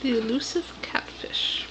The elusive catfish.